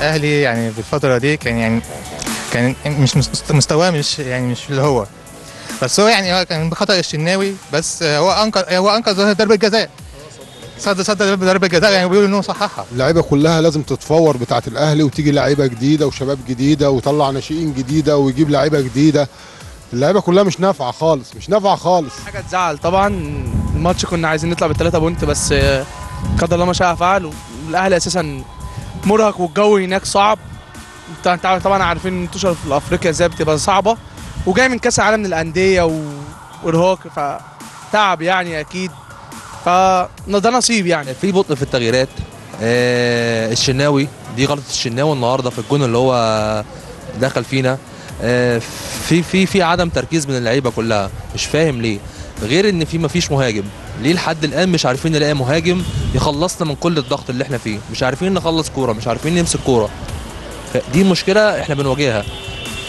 أهلي يعني في الفترة دي كان يعني كان مش مست- مستواه مش يعني مش اللي هو. بس هو يعني هو كان بخطا الشناوي بس هو انقذ هو أنقذ ضربة جزاء. صد صد ضربه جزاء يعني بيقولوا إنه صححها. اللعيبة كلها لازم تتفور بتاعه الأهلي وتيجي لعيبة جديدة وشباب جديدة ويطلع ناشئين جديدة ويجيب لعيبة جديدة. اللعيبة كلها مش نافعة خالص مش نافعة خالص. حاجة تزعل. طبعا الماتش كنا عايزين نطلع بالثلاثه بونت بس قدر الله ما شاء فعل والأهلي أساسا مرهق والجو هناك صعب. انت طبعا عارفين إن الانتشار في أفريقيا إزاي بتبقى صعبة. وجاي من كأس العالم للأندية وارهاق فتعب يعني أكيد. فده نصيب يعني. في بطء في التغييرات. آه الشناوي دي غلطة الشناوي النهارده في الجون اللي هو دخل فينا. آه في في في عدم تركيز من اللعيبة كلها. مش فاهم ليه. غير إن في مفيش مهاجم. ليه لحد الآن مش عارفين نلاقي مهاجم يخلصنا من كل الضغط اللي إحنا فيه؟ مش عارفين نخلص كورة مش عارفين نمسك كورة. دي مشكلة إحنا بنواجهها.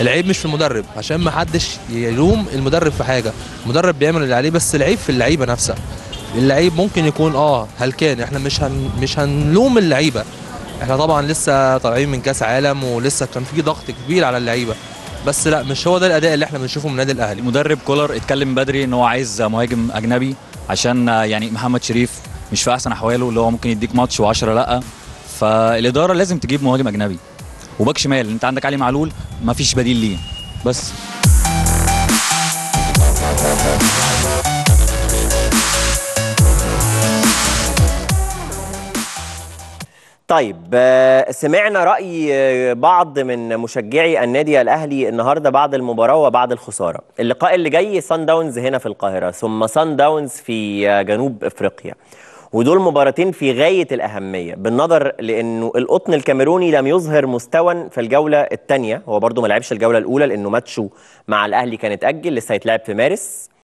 العيب مش في المدرب عشان ما حدش يلوم المدرب في حاجة. المدرب بيعمل اللي عليه بس العيب في اللعيبة نفسها. اللعيب ممكن يكون آه هلكان إحنا مش هن مش هنلوم اللعيبة. إحنا طبعا لسه طالعين من كأس عالم ولسه كان في ضغط كبير على اللعيبة. بس لا مش هو ده الأداء اللي إحنا بنشوفه من النادي الأهلي. المدرب كولر اتكلم بدري إن هو عايز مهاجم أجنبي عشان يعني محمد شريف مش في أحسن أحواله اللي هو ممكن يديك ماتش و10 لأ. فالإدارة لازم تجيب مهاجم أجنبي وباك شمال. أنت عندك علي معلول ما فيش بديل ليه. بس. طيب آه، سمعنا رأي آه، بعض من مشجعي النادي الأهلي النهاردة بعد المباراة وبعد الخسارة. اللقاء اللي جاي سان داونز هنا في القاهرة ثم سان داونز في آه، جنوب إفريقيا. ودول مباراتين في غاية الأهمية بالنظر لأنه القطن الكاميروني لم يظهر مستوى في الجولة الثانية هو برضو ما لعبش الجولة الأولى لأنه ماتشه مع الأهلي كان اتأجل لسه هيتلعب في مارس.